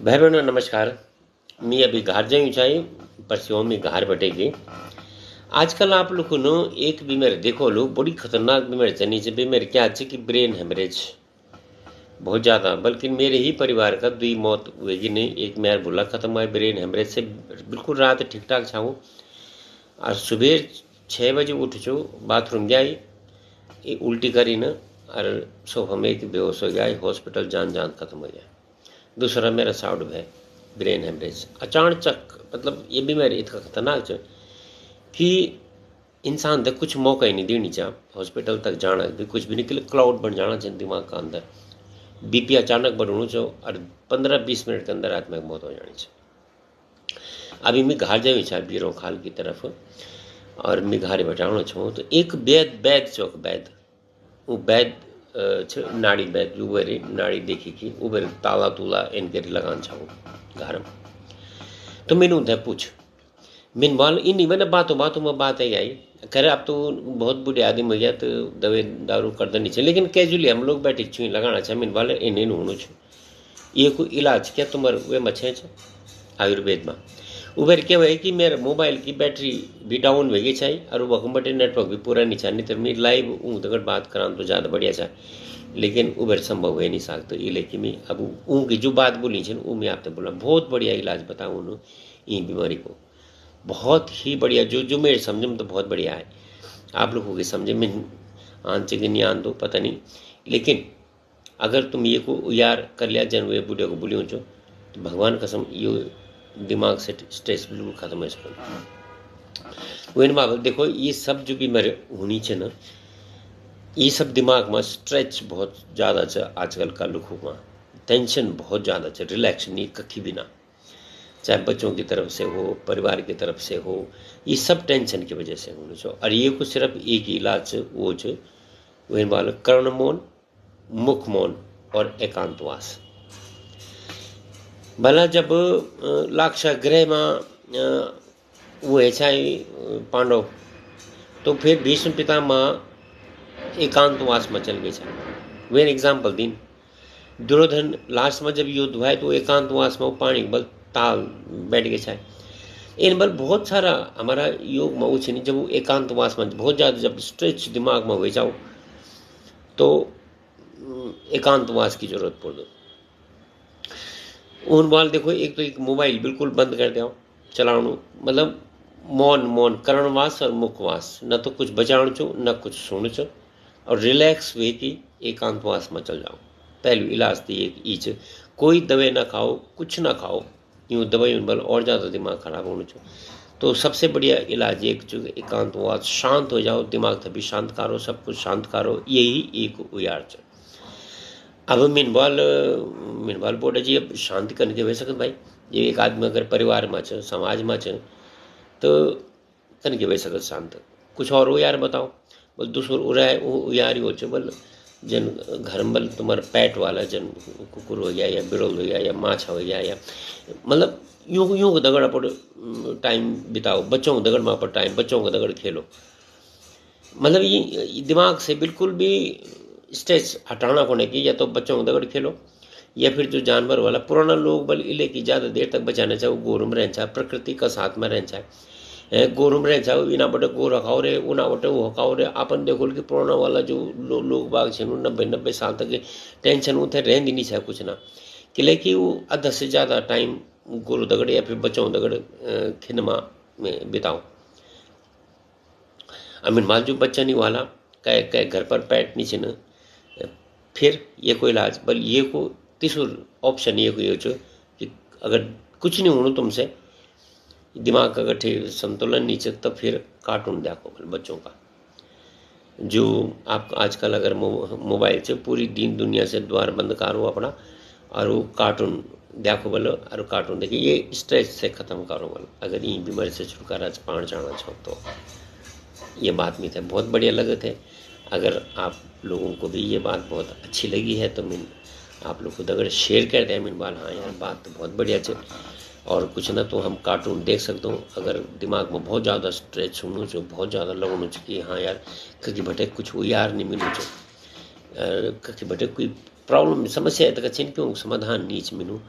भाई बहनों नमस्कार। मी अभी घर जाऊँ चाहे परसों में घर बटेगी। आजकल आप लोग नो एक बीमारी देखो लो, बड़ी खतरनाक बीमारी चलनी चाहिए बीमारी क्या अच्छी कि ब्रेन हेमरेज। बहुत ज़्यादा, बल्कि मेरे ही परिवार का दुई मौत हुएगी नहीं एक मेरा बुला खत्म हुआ, ब्रेन हेमरेज से बिल्कुल रात ठीक ठाक छाऊँ। और सुबह छः बजे उठ चो, बाथरूम जाई उल्टी करी ना, और सोफा में एक बेहोश हो गया हॉस्पिटल जान जान खत्म हो गया। दूसरा मेरा साउड है, ब्रेन हेमरेज अचानक मतलब ये बीमारी इतना खतरनाक है कि इंसान तक कुछ मौका ही नहीं देनी चाहिए हॉस्पिटल तक जाना, भी कुछ भी निकले क्लाउड बन जाना चाहिए दिमाग का अंदर। बीपी अचानक बढ़ना चाहिए और पंद्रह बीस मिनट के अंदर आत्मा मौत हो जानी चाहिए। अभी मैं घर जाऊँ चाहे बीरो खाल की तरफ़, और मैं घरे बचाना छूँ तो एक वैद वैद चौक वैद वो वैद नाड़ी बैद उबेर नाड़ी देखी कि उबेर ताला तुला इनके लगान छाऊँ घर तो मैंने उनसे पूछ मैंने बोल इन मैंने बातों बातों में बात आई। आई करे अब तो बहुत बुढ़े आदमी हो गया तो दवे दारू कर देनी चाहिए। लेकिन कैजुअली हम लोग बैठे छुई लगाना चाहिए मैंने बोले इन इन होना छू। ये कोई इलाज क्या तुम्हारे, वे मच्छे आयुर्वेद में। उबेर क्या है कि मेरे मोबाइल की बैटरी भी डाउन गई चाहिए और वो बटे नेटवर्क भी पूरा नहीं चाहिए नहीं तो मैं लाइव ऊँ तक बात करा तो ज़्यादा बढ़िया चाहे लेकिन उबेर संभव हो नहीं सकता ये लेकिन मैं अब ऊँ की जो बात बोली थी वो मैं आपसे बोला, बहुत बढ़िया इलाज बताऊँ उन्होंने ये बीमारी को। बहुत ही बढ़िया, जो जो मेरे समझ में तो बहुत बढ़िया है। आप लोगों के समझे में आन चाहिए नहीं आन दो, पता नहीं। लेकिन अगर तुम ये को यार कर लिया, जन वे बुढ़े को बोलियो तो भगवान कसम, ये दिमाग से स्ट्रेस बिल्कुल खत्म हो इसको वो इन बाबत देखो, ये सब जो बीमारी होनी चाहिए ना, ये सब दिमाग में स्ट्रेच बहुत ज़्यादा है आजकल का लोगों में टेंशन बहुत ज़्यादा है रिलैक्स नहीं कखी बिना चाहे बच्चों की तरफ़ से हो, परिवार की तरफ़ से हो, ये सब टेंशन की वजह से होने चाहिए। और ये कुछ सिर्फ़ एक इलाज वो जो वही वाला कर्ण मौन मुख मौन और एकांतवास। भला जब लाक्षा ग्रह में वो ऐसा पांडव तो फिर भीष्म पितामह एकांतवास में चल गए वे एग्ज़ाम्पल दिन। दुर्योधन लास्ट में जब युद्ध हुआ तो एकांतवास में वो पानी बल ताल बैठ गए छाए इन बल बहुत सारा हमारा योग में उछ नहीं, जब वो एकांतवास में बहुत ज़्यादा जब स्ट्रेच दिमाग में हो जाओ तो एकांतवास की ज़रूरत पड़ दो उन बाल देखो, एक तो एक मोबाइल बिल्कुल बंद कर दो चलाणु मतलब मौन मौन, करणवास और मुखवास। न तो कुछ बचाण चो, न कुछ सुन चो। और रिलैक्स हुए कि एकांतवास में चल जाओ। पहलू इलाज थी एक ईच, कोई दवाई ना खाओ, कुछ ना खाओ। यूँ दवाई बल और ज़्यादा दिमाग खराब होने चो। तो सबसे बढ़िया इलाज एक जो एकांतवास, शांत हो जाओ, दिमाग तभी शांत करो सब कुछ शांत करो यही एक उयार है अब मिनवाल मिनवाल बोले जी, अब शांति करने के वैसे भाई, ये एक आदमी अगर परिवार में छ, समाज में छ तो कन के वैसे शांत। कुछ और हो यार बताओ। बोल, दूसर वो यार ही हो चो बोल, जन घर में बल, तुम्हारा पैट वाला जन, कुकुर हो गया या बिरल हो गया या माछा हो गया या मतलब यूँ यूँ दगड़ पर टाइम बिताओ। बच्चों को दगड़ पर टाइम बच्चों को दगड़ खेलो। मतलब ये दिमाग से बिल्कुल भी स्ट्रेस हटाना होने की या तो बच्चों को दगड़ खेलो, या फिर जो जानवर वाला पुराना लोग बल इले की ज़्यादा देर तक बचाना चाहे वो गोरुम रह चाहे प्रकृति का साथ में रह चाहे गोरुम रह चाहे इना बटे गो रखाओ रे, उना बटे वो हकाओ रे। अपन देखो कि पुराना वाला जो लोग बाग छे नब्बे नब्बे साल तक टेंशन उठे, रहन नहीं चाहे कुछ ना। कि लेकिन वो आधा से ज़्यादा टाइम गोरु दगड़ या फिर बच्चों दगड़ खिनमा में बिताओ। अमीन माल जो बच्चा नहीं वाला, कह कह घर पर पैट नहीं छे फिर ये कोई इलाज, बल ये को तीसर ऑप्शन ये कोई हो कि अगर कुछ नहीं होना तुमसे, दिमाग का गठे संतुलन नीचे तो फिर कार्टून देखो बल बच्चों का। जो आप आजकल अगर मोबाइल से पूरी दीन दुनिया से द्वार बंद करो अपना, और वो कार्टून देखो बोलो, और कार्टून देखिए, ये स्ट्रेस से ख़त्म करो बोलो। अगर ये बीमारी से छुटकारा पाण जाना चाहो तो। ये बात में थे बहुत बढ़िया लगे थे अगर आप लोगों को भी ये बात बहुत अच्छी लगी है तो मैं आप लोग खुद अगर शेयर कर दें, मैंने बाल हाँ यार, बात तो बहुत बढ़िया चल और कुछ ना तो हम कार्टून देख सकते हो, अगर दिमाग में बहुत ज़्यादा स्ट्रेच होना चाहिए, बहुत ज़्यादा लगना चाहिए कि हाँ यार कहीं बटे कुछ वो यार नहीं मिलना चाहिए। कहीं बटे कोई प्रॉब्लम समस्या है तो कच्चे क्यों, समाधान नीच मिलूँ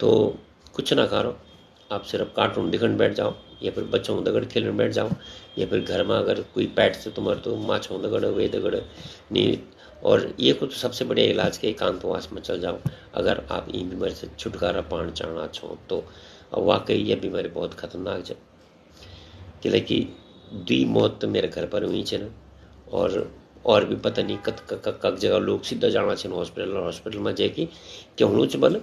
तो कुछ ना करो, आप सिर्फ़ कार्टून दिखने बैठ जाओ। या फिर बच्चों दगड़ खेलने बैठ जाओ, या फिर घर में अगर कोई पैट से तुम्हारे तो माछों दगड़, वे दगड़ नहीं और ये को तो सबसे बड़े इलाज के एकांतवास में चल जाओ। अगर आप इन बीमारी से छुटकारा पाना चाहना छो तो वाकई ये बीमारी बहुत खतरनाक है कि दी मौत तो मेरे घर पर हुई है और और भी पता नहीं कत कक जगह लोग सीधा जाना चाहिए हॉस्पिटल हॉस्पिटल में जाके क्यों बल?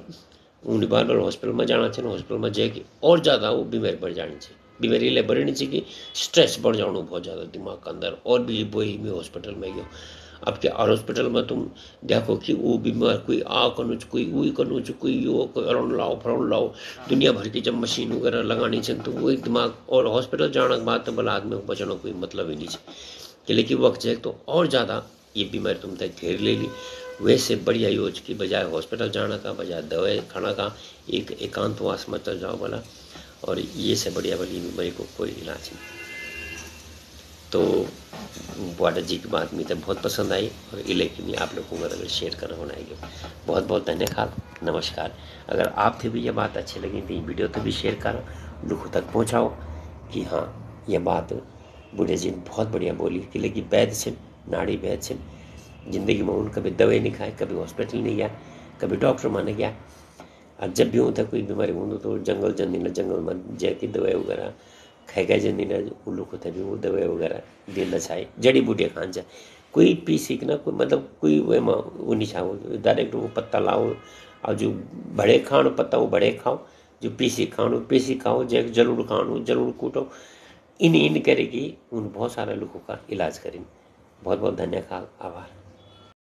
ऊँट बार हॉस्पिटल में जाना चाहिए हॉस्पिटल में जाके और ज़्यादा वो बीमारी बढ़ जानी चाहिए। बीमारी इसलिए बढ़नी चाहिए स्ट्रेस बढ़ जाना बहुत ज़्यादा दिमाग के अंदर। और भी वही में हॉस्पिटल में गयो। अब क्या, और हॉस्पिटल में तुम देखो कि वो बीमार, कोई आ कनुच कोई वही कनुच कोई यो कोई अरण लाओ फरण लाओ। दुनिया भर की जब मशीन वगैरह लगानी चाहिए तो वही दिमाग और हॉस्पिटल जाने के बाद तो भला आदमी को बचना कोई मतलब ही नहीं कि लेकिन वक्त जाए तो और ज़्यादा ये बीमारी तुम तक घेर ले ली। वैसे बढ़िया योज की बजाय हॉस्पिटल जाना का, बजाय दवाई खाना का, एक एकांतवास में चल जाओ बोला और ये से बढ़िया बड़ी बीमारी को कोई इलाज नहीं। तो वाटर जी की बात मुझे बहुत पसंद आई और इलेक्ट्री में आप लोगों को अगर शेयर करना होना है बहुत बहुत धन्यवाद, नमस्कार। अगर आप थे भी ये बात अच्छी लगी तो ये वीडियो तो भी शेयर करो लोगों तक पहुँचाओ कि हाँ ये बात बूढ़े जी ने बहुत बढ़िया बोली कि लेकिन वैद्य से नाड़ी वैद्य से ज़िंदगी में उन कभी दवाई नहीं खाए कभी हॉस्पिटल नहीं गया, कभी डॉक्टर माने गया। और जब भी होता कोई बीमारी हो तो जंगल जंदी ना, जंगल में जाके दवाई वगैरह खाए गए जंदी ना उल्लू को भी वो दवाई वगैरह देना चाहे जड़ी बूटियाँ खान चाहे कोई पी सीखना कोई मतलब कोई वे वो नहीं चाहो, डायरेक्ट वो पत्ता लाओ, और जो बड़े खाओ पत्ता, वो बड़े खाओ, जो पीसी खाओ पीसी खाओ, जैक ज़रूर खाओ ज़रूर कूटो इन इन करेगी, उन बहुत सारे लोगों का इलाज करें बहुत बहुत धन्यवाद, आभार।